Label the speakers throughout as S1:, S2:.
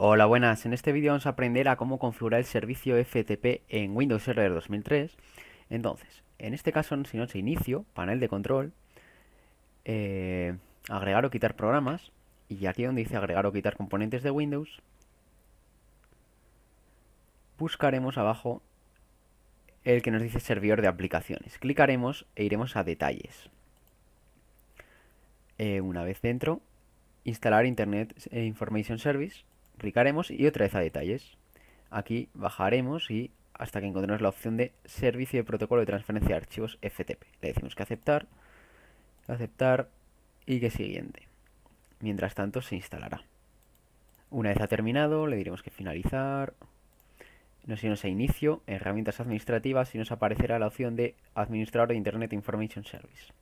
S1: Hola, buenas. En este vídeo vamos a aprender a cómo configurar el servicio FTP en Windows Server 2003. Entonces, en este caso, si no se inicio, panel de control, eh, agregar o quitar programas, y aquí donde dice agregar o quitar componentes de Windows, buscaremos abajo el que nos dice servidor de aplicaciones. Clicaremos e iremos a detalles. Eh, una vez dentro, instalar Internet Information Service clicaremos y otra vez a detalles. Aquí bajaremos y hasta que encontremos la opción de servicio de protocolo de transferencia de archivos FTP. Le decimos que aceptar, aceptar y que siguiente. Mientras tanto se instalará. Una vez ha terminado, le diremos que finalizar. Nos iremos a inicio, herramientas administrativas y nos aparecerá la opción de administrador de Internet Information Service,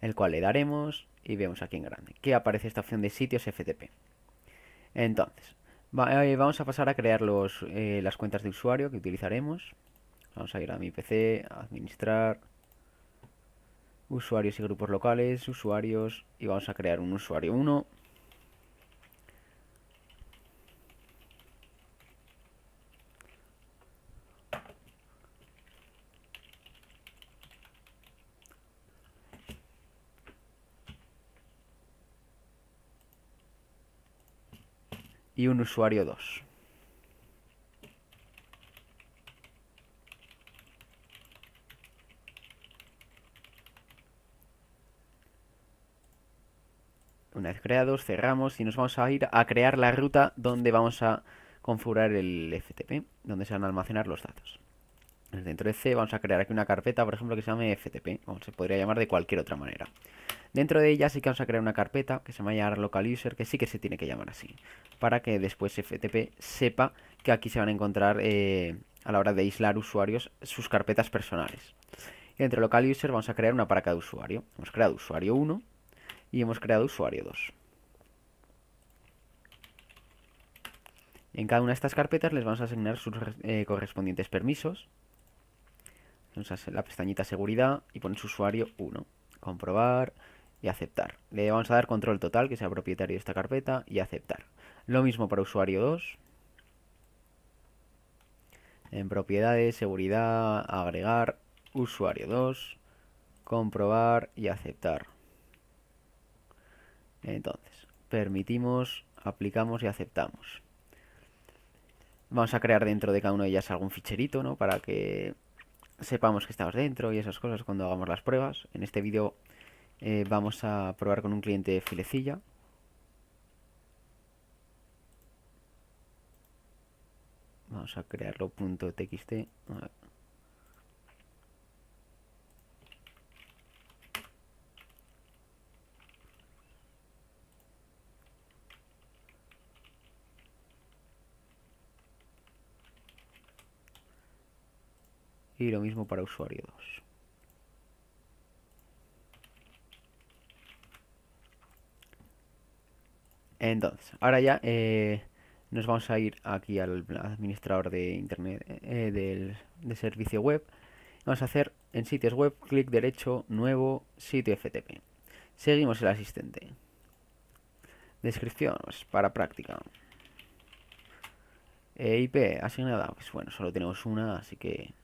S1: el cual le daremos y vemos aquí en grande que aparece esta opción de sitios FTP. Entonces, eh, vamos a pasar a crear los, eh, las cuentas de usuario que utilizaremos. Vamos a ir a mi PC, administrar, usuarios y grupos locales, usuarios, y vamos a crear un usuario 1. Y un usuario 2. Una vez creados, cerramos y nos vamos a ir a crear la ruta donde vamos a configurar el FTP, donde se van a almacenar los datos. Dentro de C vamos a crear aquí una carpeta, por ejemplo, que se llame FTP, o se podría llamar de cualquier otra manera. Dentro de ella sí que vamos a crear una carpeta que se llama local user, que sí que se tiene que llamar así, para que después FTP sepa que aquí se van a encontrar eh, a la hora de aislar usuarios sus carpetas personales. Y dentro de local vamos a crear una para cada usuario. Hemos creado usuario 1 y hemos creado usuario 2. En cada una de estas carpetas les vamos a asignar sus eh, correspondientes permisos. Vamos la pestañita seguridad y poner su usuario 1. Comprobar y aceptar. Le vamos a dar control total, que sea propietario de esta carpeta, y aceptar. Lo mismo para usuario 2. En propiedades, seguridad, agregar, usuario 2, comprobar y aceptar. Entonces, permitimos, aplicamos y aceptamos. Vamos a crear dentro de cada uno de ellas algún ficherito, ¿no? Para que sepamos que estamos dentro y esas cosas cuando hagamos las pruebas. En este vídeo eh, vamos a probar con un cliente filecilla. Vamos a crearlo .txt. Y lo mismo para usuario 2. Entonces, ahora ya eh, nos vamos a ir aquí al administrador de internet eh, del, de servicio web. Vamos a hacer en sitios web, clic derecho, nuevo, sitio FTP. Seguimos el asistente. Descripción, pues, para práctica. E IP asignada, pues bueno, solo tenemos una, así que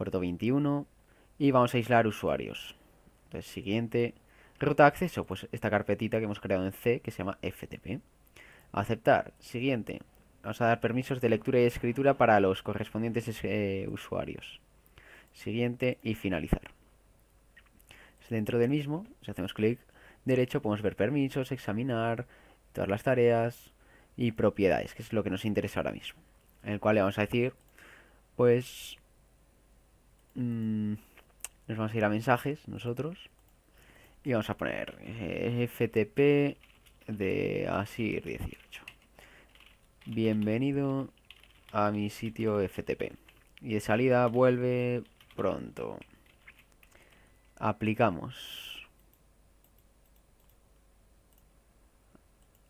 S1: puerto 21. Y vamos a aislar usuarios. Entonces, siguiente. Ruta de acceso, pues esta carpetita que hemos creado en C que se llama FTP. Aceptar. Siguiente. Vamos a dar permisos de lectura y escritura para los correspondientes eh, usuarios. Siguiente y finalizar. Dentro del mismo, si hacemos clic derecho, podemos ver permisos, examinar, todas las tareas y propiedades, que es lo que nos interesa ahora mismo. En el cual le vamos a decir, pues, mm, nos vamos a ir a mensajes nosotros y vamos a poner eh, FTP de ASIR 18. Bienvenido a mi sitio FTP. Y de salida vuelve pronto. Aplicamos.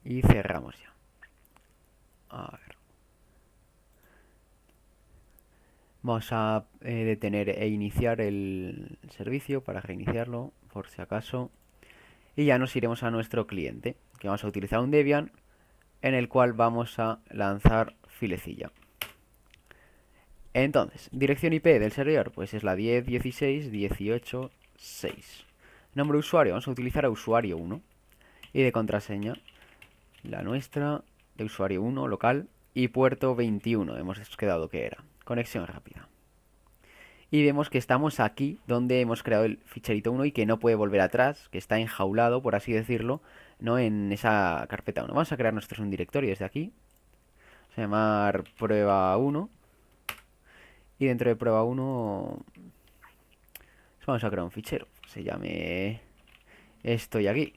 S1: Y cerramos ya. A ver. Vamos a eh, detener e iniciar el servicio para reiniciarlo por si acaso. Y ya nos iremos a nuestro cliente, que vamos a utilizar un Debian en el cual vamos a lanzar filecilla. Entonces, dirección IP del servidor, pues es la 10, 16, 18, 6. Nombre de usuario, vamos a utilizar a usuario 1. Y de contraseña, la nuestra, de usuario 1, local, y puerto 21, hemos quedado que era. Conexión rápida. Y vemos que estamos aquí, donde hemos creado el ficherito 1 y que no puede volver atrás, que está enjaulado, por así decirlo, no en esa carpeta 1. Vamos a crear nuestro un directorio desde aquí. Vamos a llamar prueba 1. Y dentro de prueba 1 vamos a crear un fichero. Se llame estoy aquí.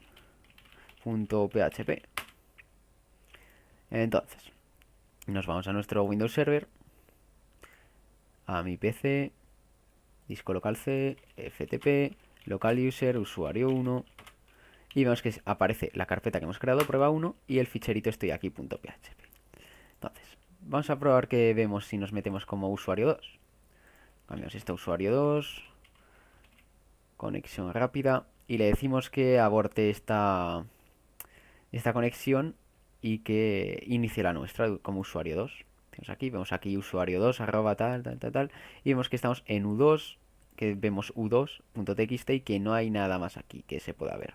S1: Punto .php. Entonces, nos vamos a nuestro Windows Server. A mi PC. Disco local C. FTP. Local user. Usuario 1. Y vemos que aparece la carpeta que hemos creado, prueba 1, y el ficherito estoy aquí, .php. Entonces, Vamos a probar que vemos si nos metemos como usuario 2. Cambiamos este usuario 2. Conexión rápida. Y le decimos que aborte esta, esta conexión y que inicie la nuestra como usuario 2. Tenemos aquí, vemos aquí usuario 2, arroba tal, tal, tal, tal. Y vemos que estamos en U2, que vemos U2.txt y que no hay nada más aquí que se pueda ver.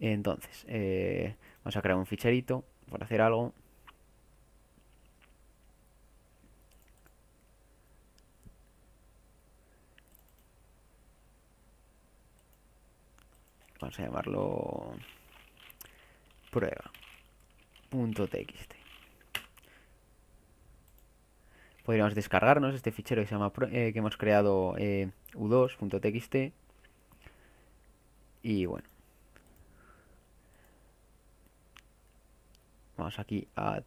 S1: Entonces, eh, vamos a crear un ficherito por hacer algo. vamos a llamarlo prueba.txt podríamos descargarnos este fichero que se llama eh, que hemos creado eh, u2.txt y bueno vamos aquí a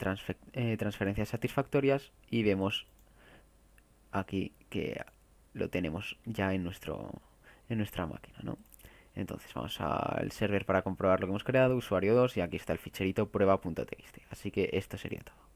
S1: eh, transferencias satisfactorias y vemos aquí que lo tenemos ya en nuestro en nuestra máquina ¿no? Entonces vamos al server para comprobar lo que hemos creado, usuario 2 y aquí está el ficherito prueba.txt. Así que esto sería todo.